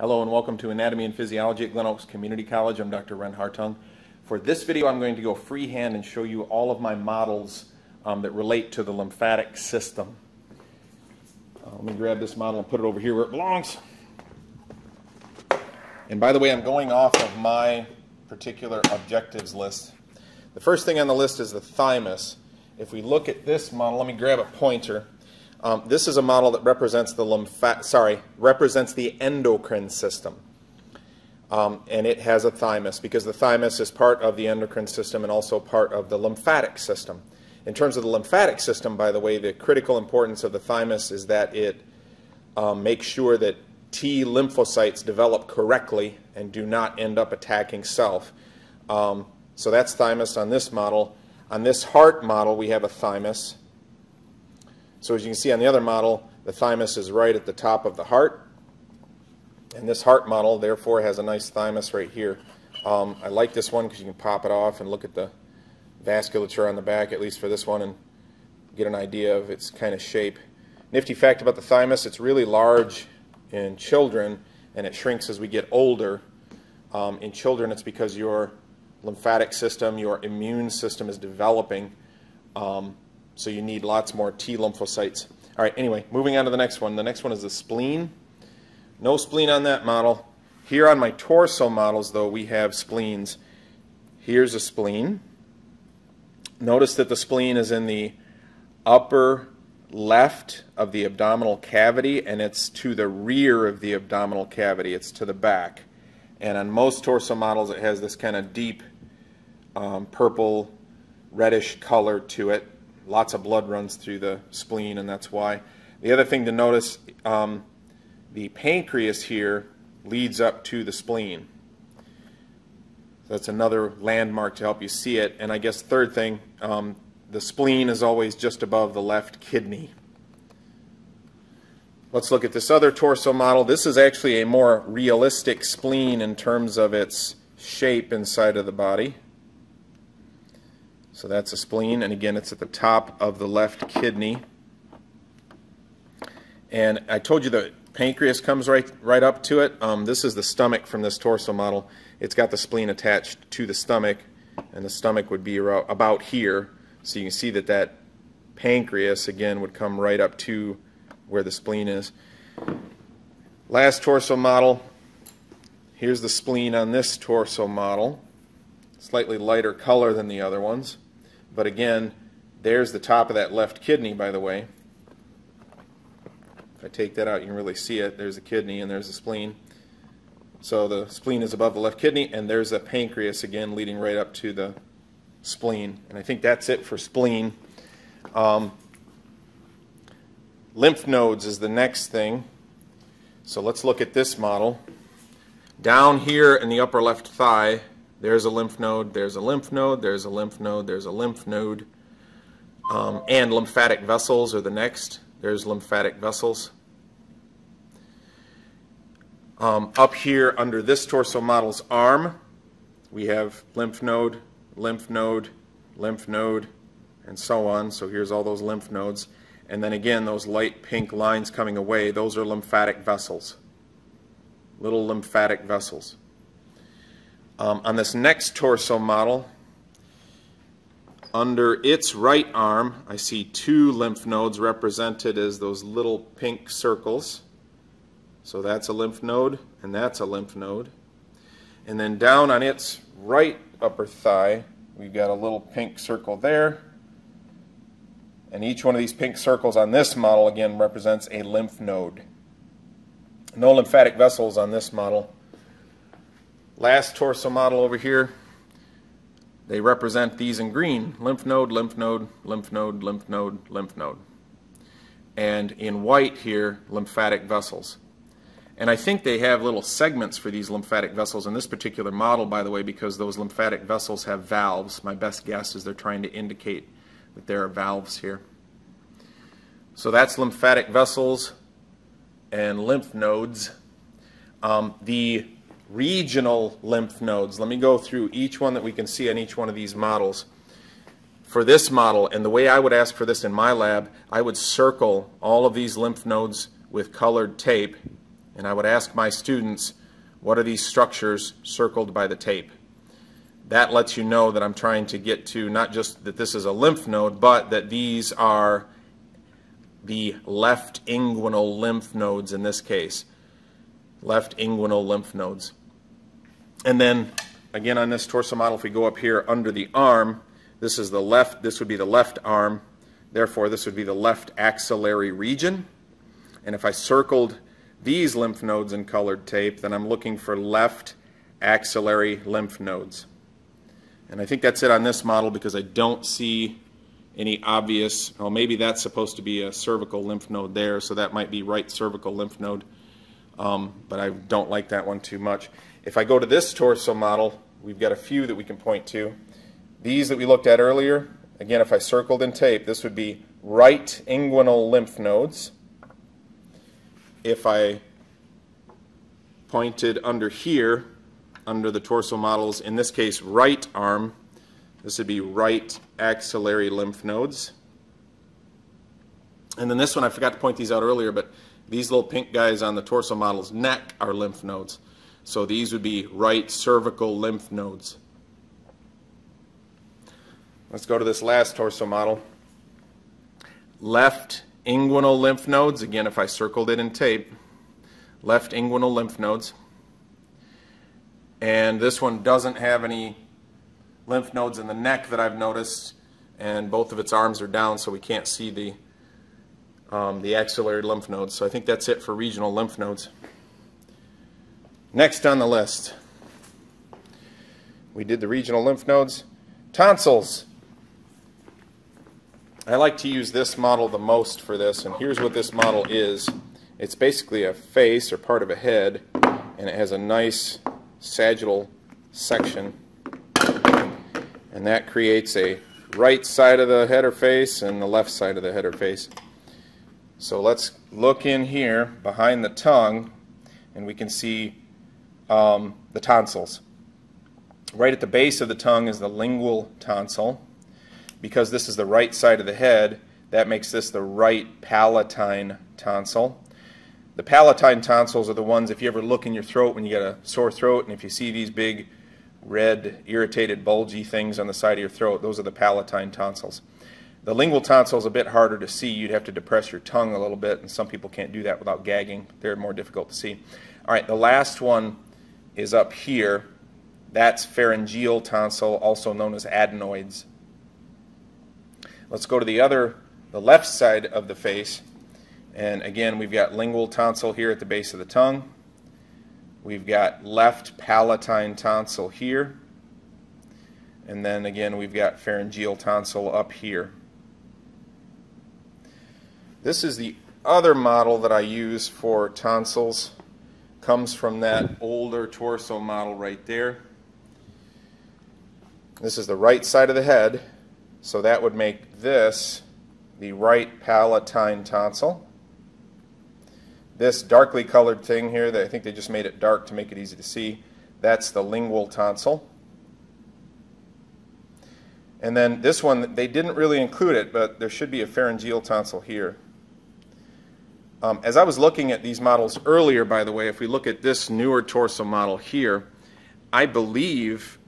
Hello and welcome to Anatomy and Physiology at Glen Oaks Community College. I'm Dr. Ren Hartung. For this video I'm going to go freehand and show you all of my models um, that relate to the lymphatic system. Uh, let me grab this model and put it over here where it belongs. And by the way, I'm going off of my particular objectives list. The first thing on the list is the thymus. If we look at this model, let me grab a pointer. Um, this is a model that represents the sorry represents the endocrine system, um, and it has a thymus because the thymus is part of the endocrine system and also part of the lymphatic system. In terms of the lymphatic system, by the way, the critical importance of the thymus is that it um, makes sure that T lymphocytes develop correctly and do not end up attacking self. Um, so that's thymus on this model. On this heart model, we have a thymus. So as you can see on the other model, the thymus is right at the top of the heart. And this heart model, therefore, has a nice thymus right here. Um, I like this one because you can pop it off and look at the vasculature on the back, at least for this one, and get an idea of its kind of shape. Nifty fact about the thymus, it's really large in children, and it shrinks as we get older. Um, in children, it's because your lymphatic system, your immune system is developing. Um, so you need lots more T lymphocytes. All right, anyway, moving on to the next one. The next one is the spleen. No spleen on that model. Here on my torso models, though, we have spleens. Here's a spleen. Notice that the spleen is in the upper left of the abdominal cavity, and it's to the rear of the abdominal cavity. It's to the back. And on most torso models, it has this kind of deep um, purple, reddish color to it lots of blood runs through the spleen, and that's why. The other thing to notice, um, the pancreas here leads up to the spleen. So that's another landmark to help you see it. And I guess third thing, um, the spleen is always just above the left kidney. Let's look at this other torso model. This is actually a more realistic spleen in terms of its shape inside of the body. So that's a spleen, and again, it's at the top of the left kidney. And I told you the pancreas comes right, right up to it. Um, this is the stomach from this torso model. It's got the spleen attached to the stomach, and the stomach would be about here. So you can see that that pancreas, again, would come right up to where the spleen is. Last torso model. Here's the spleen on this torso model. Slightly lighter color than the other ones. But again, there's the top of that left kidney, by the way. If I take that out, you can really see it. There's the kidney and there's the spleen. So the spleen is above the left kidney, and there's the pancreas again leading right up to the spleen. And I think that's it for spleen. Um, lymph nodes is the next thing. So let's look at this model. Down here in the upper left thigh, there's a lymph node, there's a lymph node, there's a lymph node, there's a lymph node. Um, and lymphatic vessels are the next. There's lymphatic vessels. Um, up here under this torso model's arm, we have lymph node, lymph node, lymph node, and so on. So here's all those lymph nodes. And then again, those light pink lines coming away, those are lymphatic vessels. Little lymphatic vessels. Um, on this next torso model, under its right arm, I see two lymph nodes represented as those little pink circles. So that's a lymph node, and that's a lymph node. And then down on its right upper thigh, we've got a little pink circle there. And each one of these pink circles on this model, again, represents a lymph node. No lymphatic vessels on this model. Last torso model over here, they represent these in green, lymph node, lymph node, lymph node, lymph node, lymph node. And in white here, lymphatic vessels. And I think they have little segments for these lymphatic vessels in this particular model, by the way, because those lymphatic vessels have valves. My best guess is they're trying to indicate that there are valves here. So that's lymphatic vessels and lymph nodes. Um, the regional lymph nodes. Let me go through each one that we can see on each one of these models. For this model, and the way I would ask for this in my lab, I would circle all of these lymph nodes with colored tape, and I would ask my students, what are these structures circled by the tape? That lets you know that I'm trying to get to not just that this is a lymph node, but that these are the left inguinal lymph nodes in this case. Left inguinal lymph nodes. And then, again on this torso model, if we go up here under the arm, this is the left, this would be the left arm, therefore this would be the left axillary region. And if I circled these lymph nodes in colored tape, then I'm looking for left axillary lymph nodes. And I think that's it on this model because I don't see any obvious, well maybe that's supposed to be a cervical lymph node there, so that might be right cervical lymph node, um, but I don't like that one too much. If I go to this torso model, we've got a few that we can point to. These that we looked at earlier, again, if I circled in tape, this would be right inguinal lymph nodes. If I pointed under here, under the torso models, in this case, right arm, this would be right axillary lymph nodes. And then this one, I forgot to point these out earlier, but these little pink guys on the torso model's neck are lymph nodes. So these would be right cervical lymph nodes. Let's go to this last torso model. Left inguinal lymph nodes, again if I circled it in tape, left inguinal lymph nodes. And this one doesn't have any lymph nodes in the neck that I've noticed, and both of its arms are down so we can't see the, um, the axillary lymph nodes. So I think that's it for regional lymph nodes. Next on the list, we did the regional lymph nodes. Tonsils. I like to use this model the most for this, and here's what this model is. It's basically a face or part of a head, and it has a nice sagittal section. And that creates a right side of the head or face and the left side of the head or face. So let's look in here behind the tongue, and we can see um, the tonsils. Right at the base of the tongue is the lingual tonsil. Because this is the right side of the head, that makes this the right palatine tonsil. The palatine tonsils are the ones, if you ever look in your throat when you get a sore throat, and if you see these big red, irritated, bulgy things on the side of your throat, those are the palatine tonsils. The lingual tonsil is a bit harder to see. You'd have to depress your tongue a little bit, and some people can't do that without gagging. They're more difficult to see. All right, the last one is up here. That's pharyngeal tonsil, also known as adenoids. Let's go to the other, the left side of the face. And again, we've got lingual tonsil here at the base of the tongue. We've got left palatine tonsil here. And then again, we've got pharyngeal tonsil up here. This is the other model that I use for tonsils comes from that older torso model right there. This is the right side of the head, so that would make this the right palatine tonsil. This darkly colored thing here, that I think they just made it dark to make it easy to see, that's the lingual tonsil. And then this one, they didn't really include it, but there should be a pharyngeal tonsil here. Um, as I was looking at these models earlier, by the way, if we look at this newer torso model here, I believe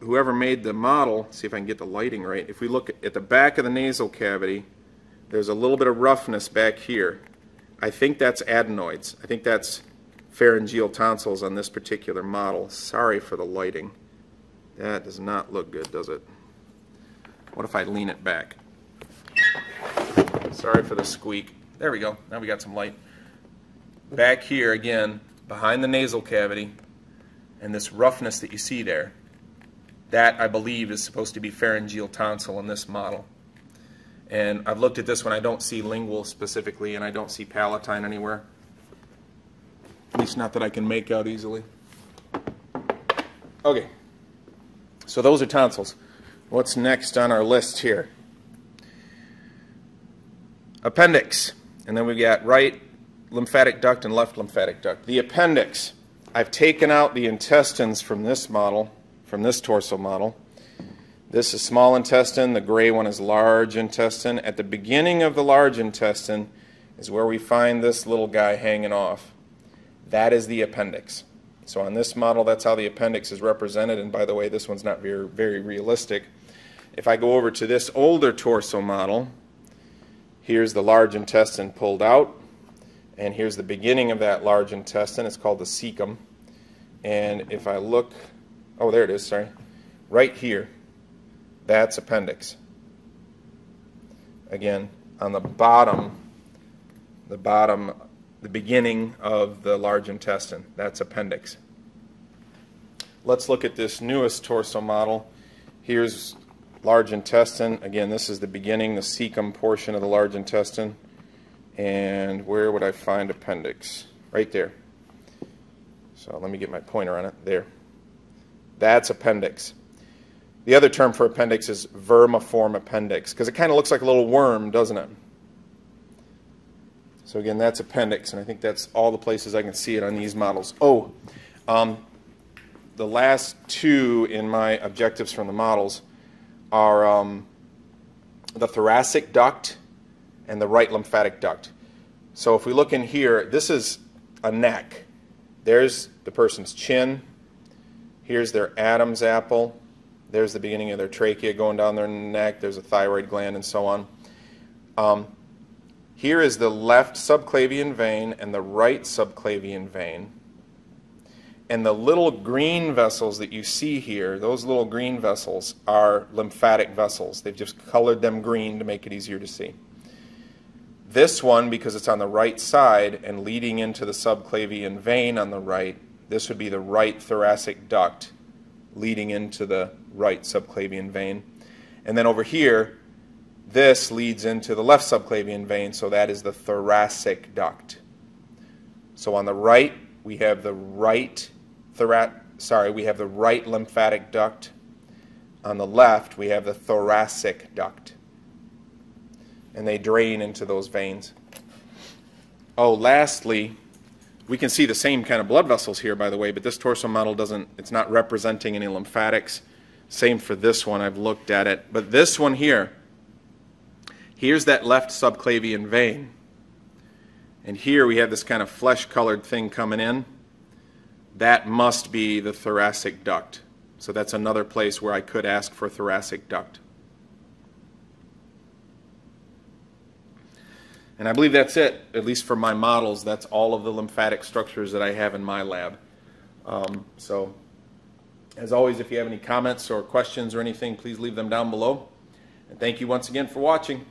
whoever made the model, see if I can get the lighting right, if we look at the back of the nasal cavity, there's a little bit of roughness back here. I think that's adenoids. I think that's pharyngeal tonsils on this particular model. Sorry for the lighting. That does not look good, does it? What if I lean it back? Sorry for the squeak. There we go. Now we got some light. Back here again, behind the nasal cavity, and this roughness that you see there, that I believe is supposed to be pharyngeal tonsil in this model. And I've looked at this one, I don't see lingual specifically, and I don't see palatine anywhere. At least not that I can make out easily. Okay, so those are tonsils. What's next on our list here? Appendix. And then we've got right lymphatic duct and left lymphatic duct. The appendix. I've taken out the intestines from this model, from this torso model. This is small intestine. The gray one is large intestine. At the beginning of the large intestine is where we find this little guy hanging off. That is the appendix. So on this model, that's how the appendix is represented. And by the way, this one's not very, very realistic. If I go over to this older torso model, here's the large intestine pulled out. And here's the beginning of that large intestine. It's called the cecum. And if I look, oh, there it is, sorry. Right here, that's appendix. Again, on the bottom, the bottom, the beginning of the large intestine, that's appendix. Let's look at this newest torso model. Here's large intestine. Again, this is the beginning, the cecum portion of the large intestine. And where would I find appendix? Right there. So let me get my pointer on it. There. That's appendix. The other term for appendix is vermiform appendix because it kind of looks like a little worm, doesn't it? So again, that's appendix, and I think that's all the places I can see it on these models. Oh, um, the last two in my objectives from the models are um, the thoracic duct and the right lymphatic duct. So if we look in here, this is a neck. There's the person's chin. Here's their Adam's apple. There's the beginning of their trachea going down their neck. There's a thyroid gland and so on. Um, here is the left subclavian vein and the right subclavian vein. And the little green vessels that you see here, those little green vessels are lymphatic vessels. They've just colored them green to make it easier to see. This one, because it's on the right side and leading into the subclavian vein on the right, this would be the right thoracic duct leading into the right subclavian vein. And then over here, this leads into the left subclavian vein, so that is the thoracic duct. So on the right, we have the right thorac sorry, we have the right lymphatic duct. On the left, we have the thoracic duct and they drain into those veins. Oh, lastly, we can see the same kind of blood vessels here, by the way, but this torso model doesn't, it's not representing any lymphatics. Same for this one, I've looked at it. But this one here, here's that left subclavian vein. And here we have this kind of flesh-colored thing coming in. That must be the thoracic duct. So that's another place where I could ask for thoracic duct. And I believe that's it, at least for my models. That's all of the lymphatic structures that I have in my lab. Um, so, as always, if you have any comments or questions or anything, please leave them down below. And thank you once again for watching.